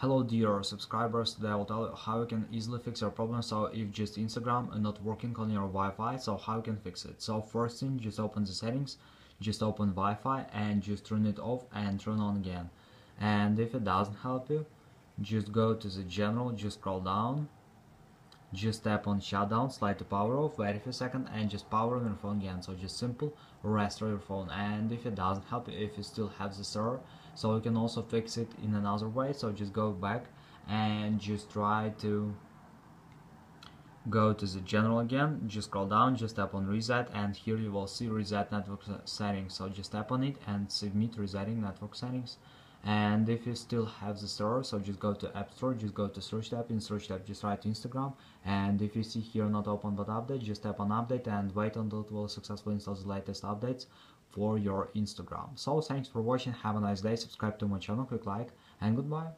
Hello dear subscribers, today I will tell you how you can easily fix your problem so if just Instagram and not working on your Wi-Fi, so how you can fix it. So first thing, just open the settings, just open Wi-Fi and just turn it off and turn on again. And if it doesn't help you, just go to the general, just scroll down, just tap on shutdown, slide to power off, wait a second and just power on your phone again. So just simple restore your phone. And if it doesn't help if you still have the error, so you can also fix it in another way. So just go back and just try to go to the general again. Just scroll down just tap on reset and here you will see reset network settings. So just tap on it and submit resetting network settings and if you still have the store so just go to app store just go to search tab. In search tab just write instagram. And if you see here not open but update just tap on update and wait until it will successfully install the latest updates for your instagram. So thanks for watching. Have a nice day. Subscribe to my channel. Click like and goodbye